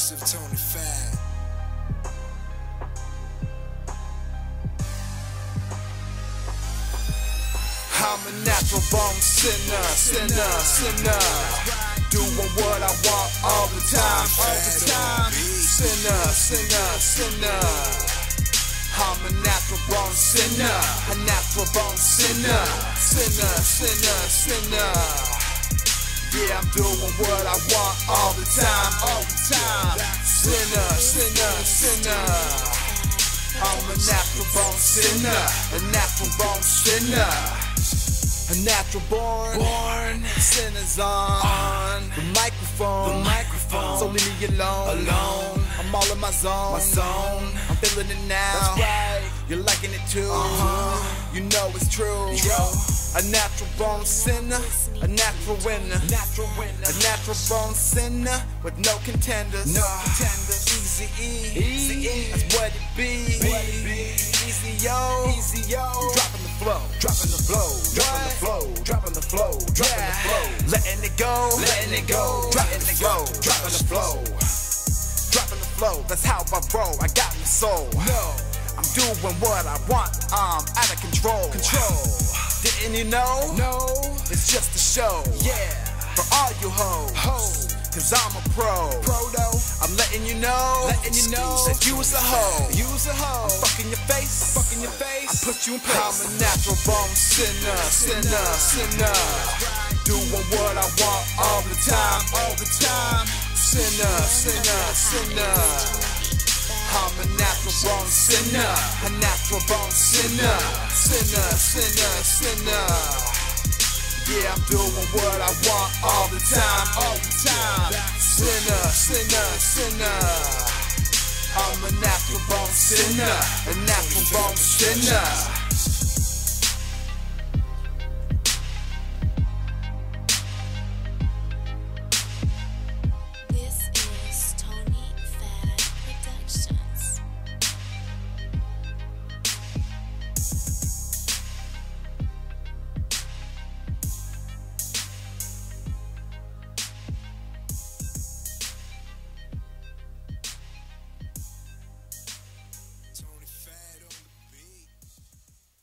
exclusive Tony Fadd. I'm a natural born sinner, sinner, sinner. Doing what I want all the time, all the time. Sinner, sinner, sinner. I'm a natural born sinner, a natural born sinner, sinner, sinner, sinner. Yeah, I'm doing what I want all the time, time. Sinner, sinner, sinner. I'm a natural born sinner, a natural born sinner. A natural born, born sinners on, the microphone, the microphone. So leave me alone, alone. I'm all in my zone, my zone. I'm feeling it now. That's right. You're liking it too. Uh-huh. You know it's true. A natural born sinner, a natural winner, natural winner, a natural born sinner with no contenders, no contenders. Easy E, easy E, that's what it be. What it be. Easy yo, easy yo. Dropping the flow, dropping the flow, dropping the flow, dropping the flow, dropping the flow. Letting it go, letting it go, dropping the flow, dropping the flow, dropping the flow. That's how I roll. I got my soul. No. I'm doing what I want. I'm out of control. Control. Didn't you know? No. It's just a show. Yeah. For all you hoes. Hoes. Cause I'm a pro. Pro though. I'm letting you know. Letting you know. That you was a hoe. You was a hoe. I'm fucking your face. Fucking your face. I put you in place. I'm a natural born sinner. Sinner. Sinner. Doing what I want all the time. All the time. Sinner. Sinner. Sinner. I'm a natural born sinner, a natural born sinner, sinner, sinner, sinner. Yeah, I'm doing what I want all the time, all the time. Sinner, sinner, sinner. I'm a natural born sinner, a natural born sinner.